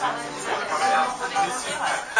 上次就是他们俩，那个心态。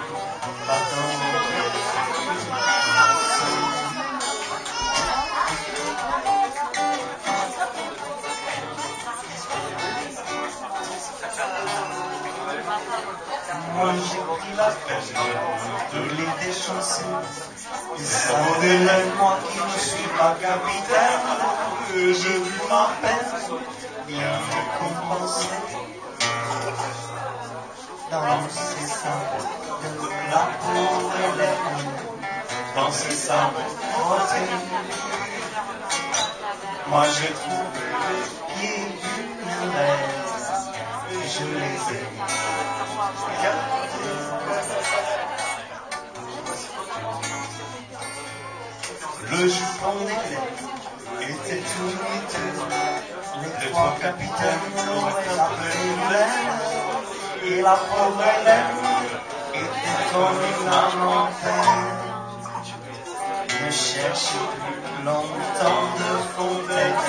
Moi j'ai pris la pêche de l'idée chancée. Ils sont des lèvres, moi qui ne suis pas capitaine. Et je vis ma peine, bien récompensée. Danser ça, de la pauvre élève. Danser ça, beauté. Moi j'ai trouvé les pieds d'une rêve. Et je les ai. Le jupon était tout mité, les trois capitaines l'ont appelé et la pauvre Hélène était comme une montagne. Ne cherche plus longtemps de fontaine,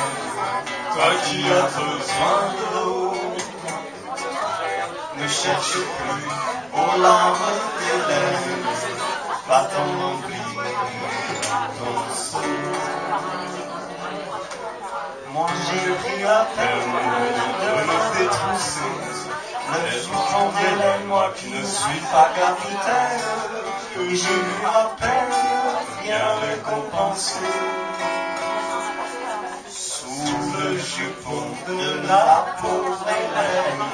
toi qui as besoin de l'eau cherche plus, on l'a retiré, va t'en oublier ton sourire. Moi j'ai pris la peine de me détrousser, le jour en délai, moi qui ne suis pas capitaine, et j'ai eu à peine bien récompensé le jupon de la pauvre Hélène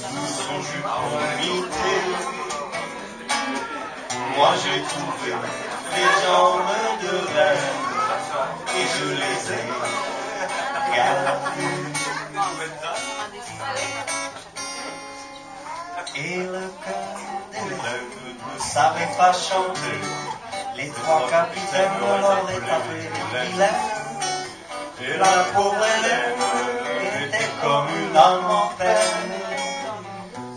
sous son jupon mité. Moi j'ai trouvé les jambes de reine et je les ai gardées. Et le cœur d'Hélène ne savait pas chanter les trois capitaines de l'ordre établis. Et la pauvre élève était comme une âme en peine.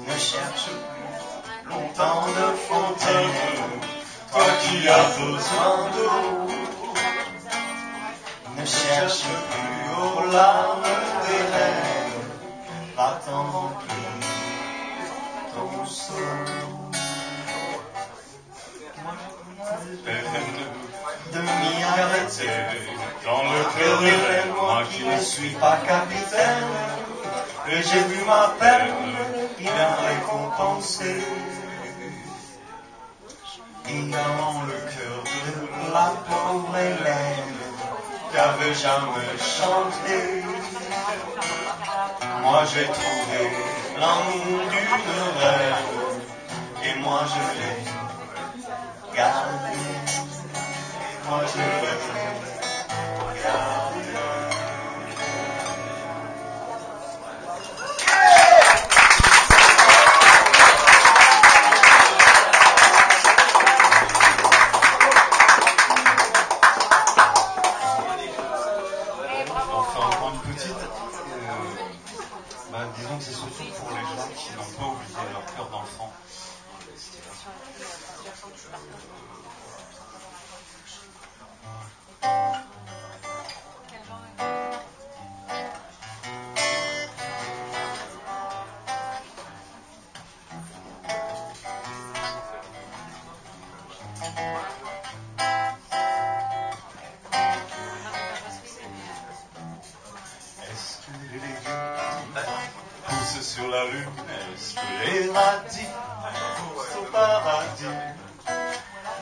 Ne cherche plus longtemps de fontaine, toi qui as besoin d'eau. Ne cherche plus aux larmes des rêves, va t'en remplir ton seau. De m'y arrêter. Dans le cœur de moi qui ne suis pas capitaine, j'ai vu ma peine bien récompensée. dans le cœur de la pauvre Hélène, qu'avait jamais chanté. Moi j'ai trouvé l'amour d'une reine, et moi je l'ai gardé, et moi je l'ai God. Sur la lune que les radis au paradis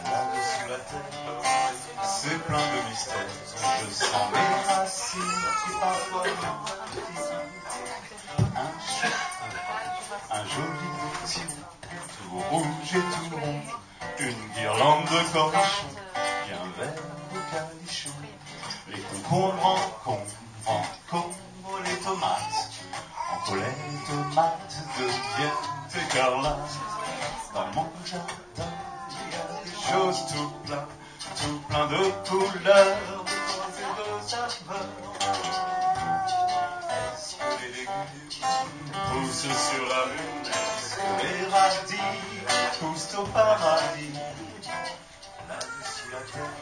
Là-dessous la terre, c'est plein de mystères. Je sens mes racines qui parfois un un joli petit tout rouge et tout rond, une guirlande de cornichons, bien vert au calichon. Les concombres encombrent, encombrent les tomates. En colère, les tomates deviennent écarlates. Dans mon jardin, il y a des choses tout plein, tout plein de couleurs, de saveurs. Est-ce que les légumes poussent sur la lune? Est-ce que les radis poussent au paradis? Là-dessus la terre,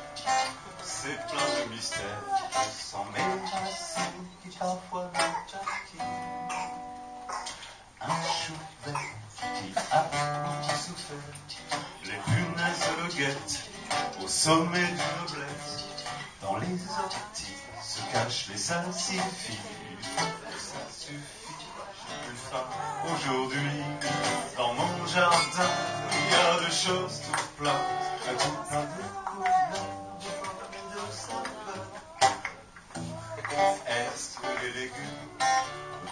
c'est plein de mystères. Je sens qui parfois au sommet du noblesse. Dans les orties se cachent les salsifis. Ça suffit, j'ai plus faim aujourd'hui. Dans mon jardin, il y a des choses tout plein, tout plein de couleurs, de de. Est-ce que les légumes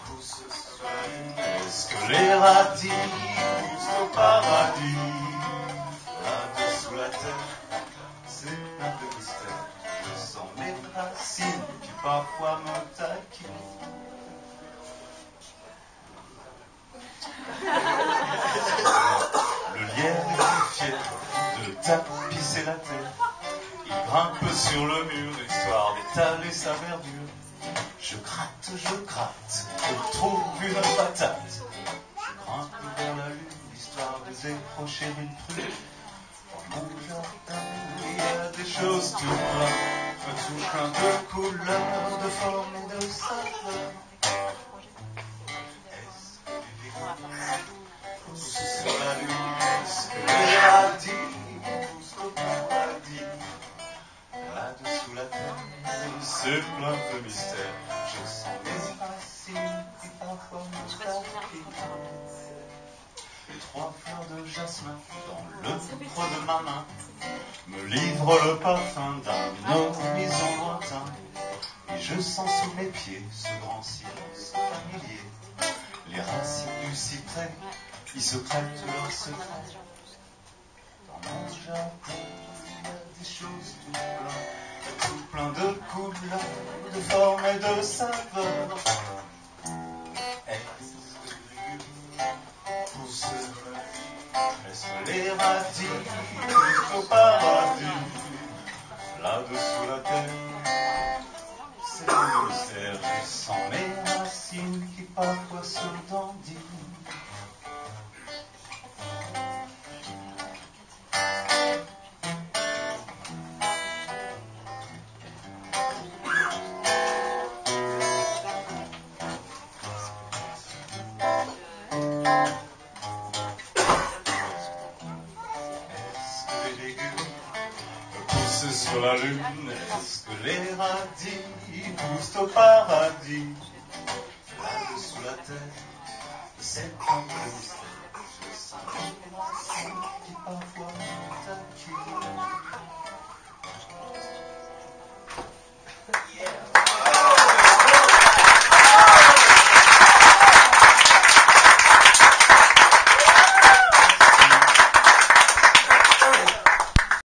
poussent sur la lune? Est-ce que les radis tapisser la terre. Il grimpe sur le mur histoire d'étaler sa verdure. Je gratte, je gratte, je trouve une patate. Je grimpe vers la lune histoire de décrocher une prune. Mon jardin, il y a des choses tout plein, tout plein de couleurs, de formes et de saveurs. C'est plein de mystères. Je sens mes racines qui parfois me taquinent. Trois fleurs de jasmin dans le creux de ma main me livrent le parfum d'un horizon lointain. Et je sens sous mes pieds ce grand silence familier. Les racines du cyprès qui se prêtent leurs secrets. Dans mon jardin, il y a des choses tout plein, tout plein de de formes et de saveurs. Est-ce que les la vie Est-ce les radis au paradis? Là-dessous la terre, c'est le mystère. Je sens lune Est-ce que les radis poussent au paradis